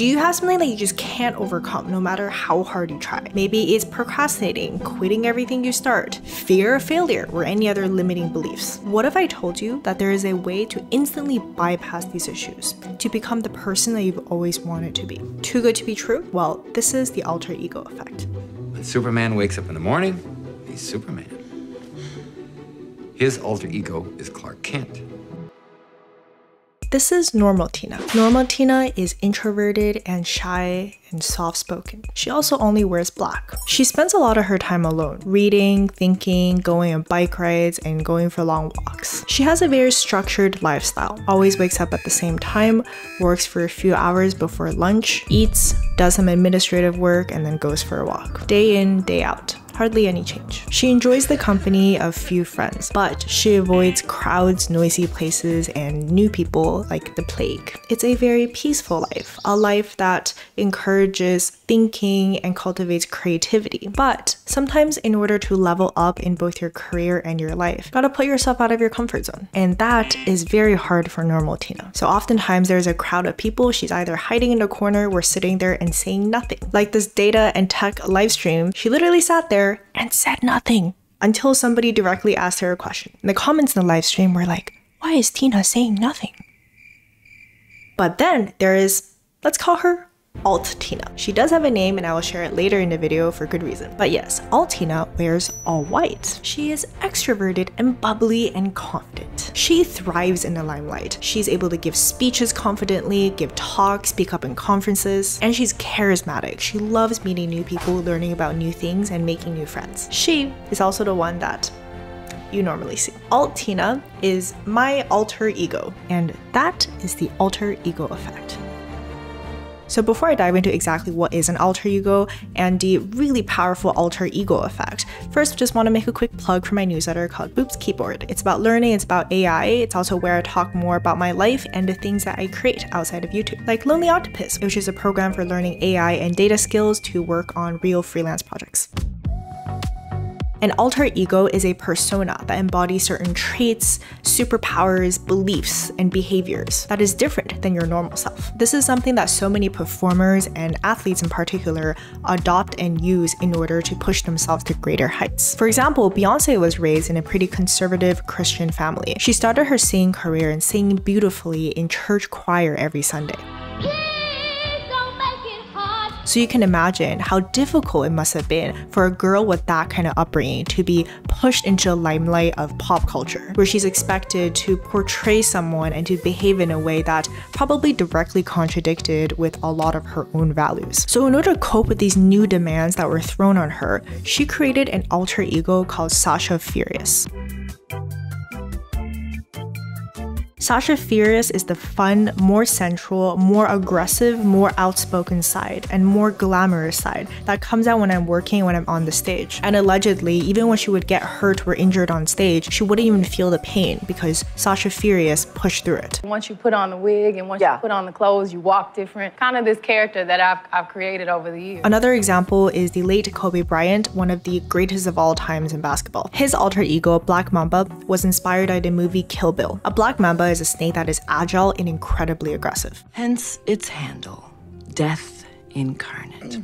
Do you have something that you just can't overcome no matter how hard you try? Maybe it's procrastinating, quitting everything you start, fear of failure, or any other limiting beliefs. What if I told you that there is a way to instantly bypass these issues, to become the person that you've always wanted to be? Too good to be true? Well, this is the alter ego effect. When Superman wakes up in the morning, he's Superman. His alter ego is Clark Kent. This is normal Tina. Normal Tina is introverted and shy and soft spoken. She also only wears black. She spends a lot of her time alone, reading, thinking, going on bike rides, and going for long walks. She has a very structured lifestyle, always wakes up at the same time, works for a few hours before lunch, eats, does some administrative work, and then goes for a walk. Day in, day out hardly any change. She enjoys the company of few friends, but she avoids crowds, noisy places, and new people like the plague. It's a very peaceful life, a life that encourages thinking and cultivates creativity. But sometimes, in order to level up in both your career and your life, gotta put yourself out of your comfort zone. And that is very hard for normal Tina. So oftentimes there's a crowd of people, she's either hiding in a corner or sitting there and saying nothing. Like this data and tech live stream, she literally sat there and said nothing until somebody directly asked her a question. And the comments in the live stream were like, why is Tina saying nothing? But then there is, let's call her Alt Tina. She does have a name and I will share it later in the video for good reason. But yes, Alt Tina wears all white. She is extroverted and bubbly and confident. She thrives in the limelight. She's able to give speeches confidently, give talks, speak up in conferences, and she's charismatic. She loves meeting new people, learning about new things, and making new friends. She is also the one that you normally see. Alt Tina is my alter ego, and that is the alter ego effect. So before I dive into exactly what is an alter ego and the really powerful alter ego effect, first just want to make a quick plug for my newsletter called Boops Keyboard. It's about learning, it's about AI, it's also where I talk more about my life and the things that I create outside of YouTube, like Lonely Octopus, which is a program for learning AI and data skills to work on real freelance projects. An alter ego is a persona that embodies certain traits, superpowers, beliefs, and behaviors that is different than your normal self. This is something that so many performers and athletes in particular adopt and use in order to push themselves to greater heights. For example, Beyonce was raised in a pretty conservative Christian family. She started her singing career and singing beautifully in church choir every Sunday. So you can imagine how difficult it must have been for a girl with that kind of upbringing to be pushed into the limelight of pop culture, where she's expected to portray someone and to behave in a way that probably directly contradicted with a lot of her own values. So in order to cope with these new demands that were thrown on her, she created an alter ego called Sasha Fierce. Sasha Fierce is the fun, more central, more aggressive, more outspoken side, and more glamorous side that comes out when I'm working when I'm on the stage. And allegedly, even when she would get hurt or injured on stage, she wouldn't even feel the pain because Sasha Fierce pushed through it. Once you put on the wig and once yeah. you put on the clothes, you walk different. Kind of this character that I've, I've created over the years. Another example is the late Kobe Bryant, one of the greatest of all times in basketball. His alter ego, Black Mamba, was inspired by the movie Kill Bill. A Black Mamba is a snake that is agile and incredibly aggressive. Hence its handle, Death Incarnate.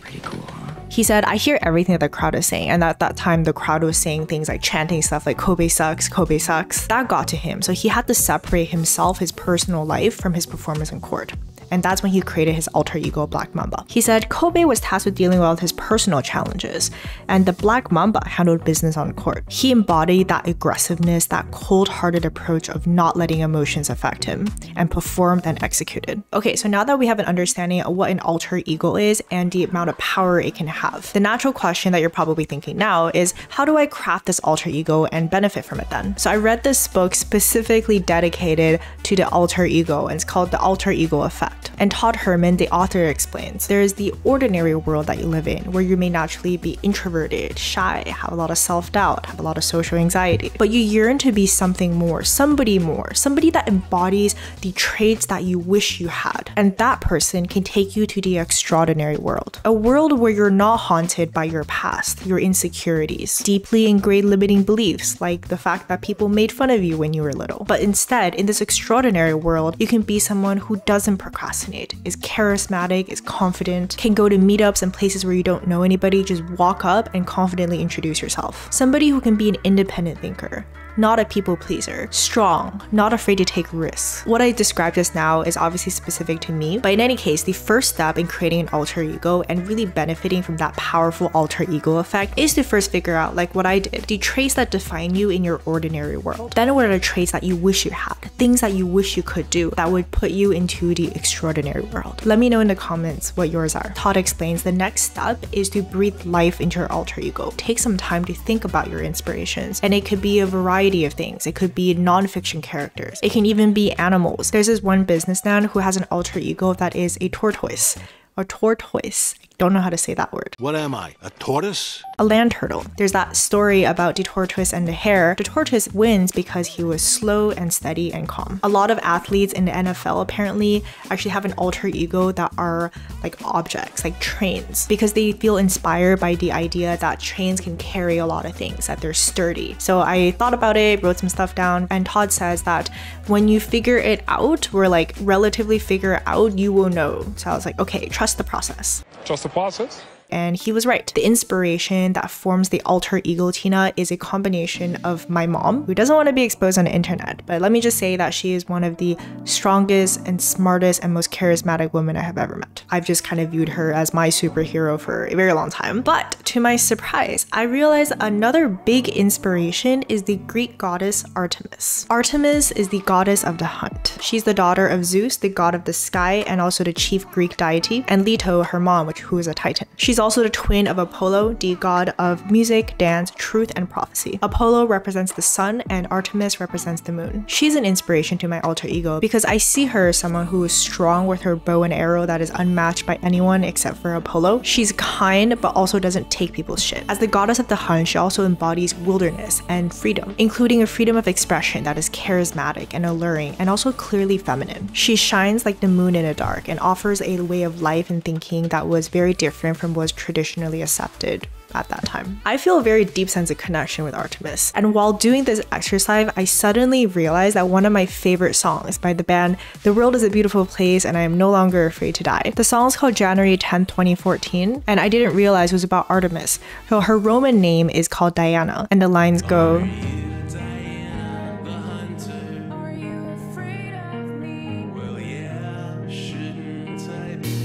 Pretty cool, huh? He said, I hear everything that the crowd is saying. And at that time, the crowd was saying things like chanting stuff like Kobe sucks, Kobe sucks. That got to him. So he had to separate himself, his personal life, from his performance in court and that's when he created his alter ego Black Mamba. He said Kobe was tasked with dealing with his personal challenges, and the Black Mamba handled business on court. He embodied that aggressiveness, that cold-hearted approach of not letting emotions affect him, and performed and executed. Okay, so now that we have an understanding of what an alter ego is and the amount of power it can have, the natural question that you're probably thinking now is how do I craft this alter ego and benefit from it then? So I read this book specifically dedicated to the alter ego, and it's called The Alter Ego Effect. And Todd Herman, the author, explains there is the ordinary world that you live in, where you may naturally be introverted, shy, have a lot of self doubt, have a lot of social anxiety, but you yearn to be something more, somebody more, somebody that embodies the traits that you wish you had. And that person can take you to the extraordinary world. A world where you're not haunted by your past, your insecurities, deeply ingrained limiting beliefs, like the fact that people made fun of you when you were little. But instead, in this extraordinary world, you can be someone who doesn't procrastinate fascinate, is charismatic, is confident, can go to meetups and places where you don't know anybody, just walk up and confidently introduce yourself. Somebody who can be an independent thinker, not a people pleaser, strong, not afraid to take risks. What I described just now is obviously specific to me, but in any case, the first step in creating an alter ego and really benefiting from that powerful alter ego effect is to first figure out, like what I did, the traits that define you in your ordinary world. Then what are the traits that you wish you had, things that you wish you could do that would put you into the extraordinary world. Let me know in the comments what yours are. Todd explains the next step is to breathe life into your alter ego. Take some time to think about your inspirations, and it could be a variety variety of things. It could be non-fiction characters. It can even be animals. There's this one businessman who has an alter ego that is a tortoise. A tortoise. I don't know how to say that word. What am I? A tortoise? a land turtle. There's that story about the tortoise and the hare. The tortoise wins because he was slow and steady and calm. A lot of athletes in the NFL apparently actually have an alter ego that are like objects, like trains, because they feel inspired by the idea that trains can carry a lot of things, that they're sturdy. So I thought about it, wrote some stuff down, and Todd says that when you figure it out, or like relatively figure out, you will know. So I was like, okay, trust the process. Trust the process? And he was right. The inspiration that forms the alter ego Tina is a combination of my mom, who doesn't want to be exposed on the internet, but let me just say that she is one of the strongest and smartest and most charismatic women I have ever met. I've just kind of viewed her as my superhero for a very long time. But to my surprise, I realized another big inspiration is the Greek goddess Artemis. Artemis is the goddess of the hunt. She's the daughter of Zeus, the god of the sky, and also the chief Greek deity, and Leto, her mom, which who is a titan. She's also the twin of Apollo, the god of music, dance, truth, and prophecy. Apollo represents the sun and Artemis represents the moon. She's an inspiration to my alter ego because I see her as someone who is strong with her bow and arrow that is unmatched by anyone except for Apollo. She's kind but also doesn't take people's shit. As the goddess of the hunt, she also embodies wilderness and freedom, including a freedom of expression that is charismatic and alluring and also clearly feminine. She shines like the moon in the dark and offers a way of life and thinking that was very different from what traditionally accepted at that time. I feel a very deep sense of connection with Artemis. And while doing this exercise, I suddenly realized that one of my favorite songs by the band The World is a Beautiful Place and I Am No Longer Afraid to Die. The song is called January 10, 2014, and I didn't realize it was about Artemis. So her Roman name is called Diana, and the lines go.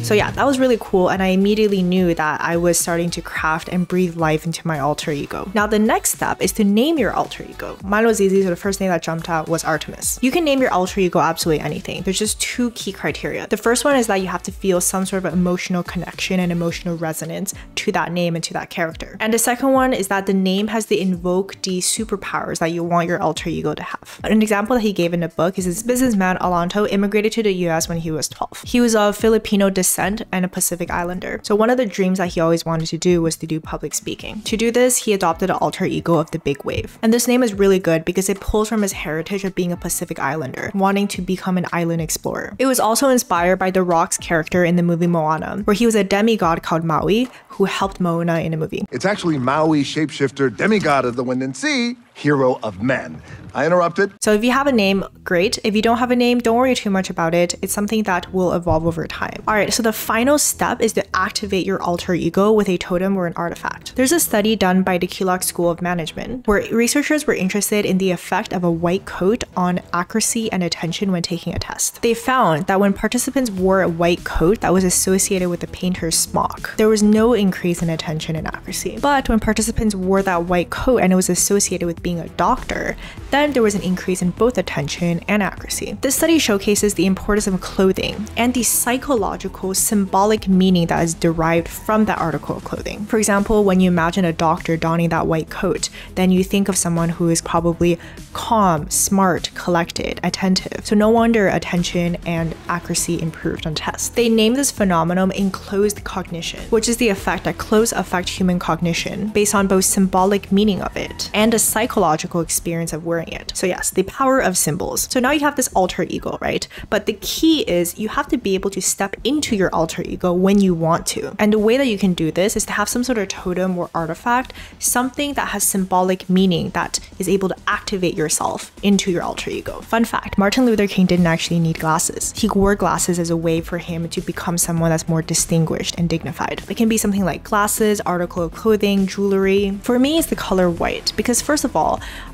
So yeah, that was really cool and I immediately knew that I was starting to craft and breathe life into my alter ego. Now the next step is to name your alter ego. Mine was easy, so the first name that jumped out was Artemis. You can name your alter ego absolutely anything. There's just two key criteria. The first one is that you have to feel some sort of emotional connection and emotional resonance to that name and to that character. And the second one is that the name has to invoke the superpowers that you want your alter ego to have. An example that he gave in the book is this businessman Alanto immigrated to the US when he was 12. He was of Filipino descent descent and a Pacific Islander. So one of the dreams that he always wanted to do was to do public speaking. To do this, he adopted an alter ego of the Big Wave. And this name is really good because it pulls from his heritage of being a Pacific Islander, wanting to become an island explorer. It was also inspired by The Rock's character in the movie Moana, where he was a demigod called Maui who helped Moana in a movie. It's actually Maui, shapeshifter, demigod of the wind and sea, hero of men. I interrupted. So if you have a name, great. If you don't have a name, don't worry too much about it. It's something that will evolve over time. All right, so the final step is to activate your alter ego with a totem or an artifact. There's a study done by the Kellogg School of Management where researchers were interested in the effect of a white coat on accuracy and attention when taking a test. They found that when participants wore a white coat that was associated with the painter's smock, there was no increase in attention and accuracy. But when participants wore that white coat and it was associated with being a doctor, then there was an increase in both attention and accuracy. This study showcases the importance of clothing and the psychological, symbolic meaning that is derived from that article of clothing. For example, when you imagine a doctor donning that white coat, then you think of someone who is probably calm, smart, collected, attentive. So no wonder attention and accuracy improved on tests. They named this phenomenon enclothed cognition, which is the effect that clothes affect human cognition based on both symbolic meaning of it and a psychological psychological experience of wearing it. So, yes, the power of symbols. So now you have this alter ego, right? But the key is you have to be able to step into your alter ego when you want to. And the way that you can do this is to have some sort of totem or artifact, something that has symbolic meaning that is able to activate yourself into your alter ego. Fun fact Martin Luther King didn't actually need glasses. He wore glasses as a way for him to become someone that's more distinguished and dignified. It can be something like glasses, article of clothing, jewelry. For me, it's the color white because, first of all,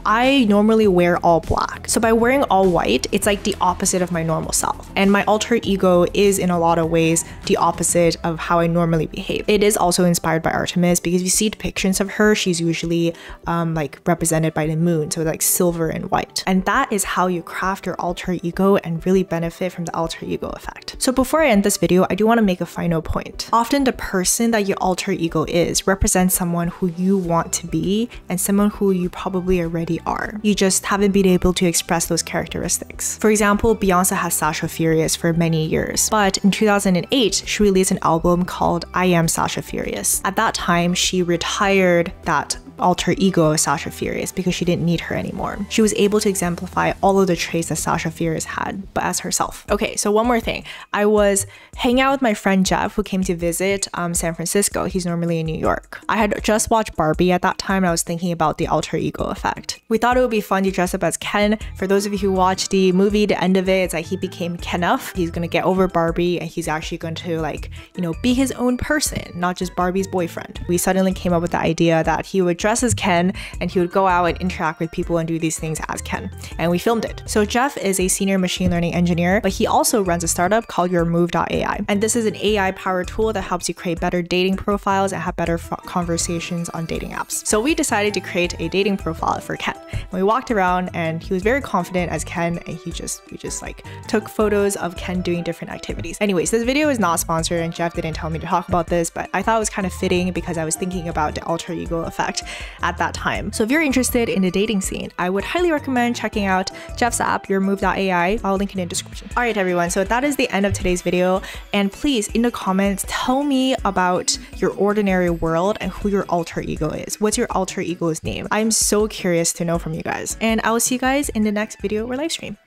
I normally wear all black. So by wearing all white, it's like the opposite of my normal self. And my alter ego is in a lot of ways the opposite of how I normally behave. It is also inspired by Artemis because you see depictions of her, she's usually um, like represented by the moon, so like silver and white. And that is how you craft your alter ego and really benefit from the alter ego effect. So before I end this video, I do want to make a final point. Often the person that your alter ego is represents someone who you want to be and someone who you probably already are. You just haven't been able to express those characteristics. For example, Beyonce has Sasha Fierce for many years, but in 2008, she released an album called I Am Sasha Fierce. At that time, she retired that alter ego of Sasha Fierce because she didn't need her anymore. She was able to exemplify all of the traits that Sasha Fierce had, but as herself. Okay, so one more thing. I was hanging out with my friend Jeff, who came to visit um, San Francisco. He's normally in New York. I had just watched Barbie at that time, and I was thinking about the alter ego effect. We thought it would be fun to dress up as Ken. For those of you who watched the movie, the end of it, it's like he became Kenough. He's gonna get over Barbie, and he's actually going to like, you know, be his own person, not just Barbie's boyfriend. We suddenly came up with the idea that he would dress as Ken and he would go out and interact with people and do these things as Ken. And we filmed it. So Jeff is a senior machine learning engineer, but he also runs a startup called YourMove.ai. And this is an AI powered tool that helps you create better dating profiles and have better conversations on dating apps. So we decided to create a dating profile for Ken. And we walked around and he was very confident as Ken and he just we just like took photos of Ken doing different activities. Anyways, this video is not sponsored and Jeff didn't tell me to talk about this, but I thought it was kind of fitting because I was thinking about the alter ego effect at that time. So if you're interested in the dating scene, I would highly recommend checking out Jeff's app, YourMove.ai. I'll link it in the description. All right, everyone. So that is the end of today's video. And please, in the comments, tell me about your ordinary world and who your alter ego is. What's your alter ego's name? I'm so curious to know from you guys. And I will see you guys in the next video or live stream.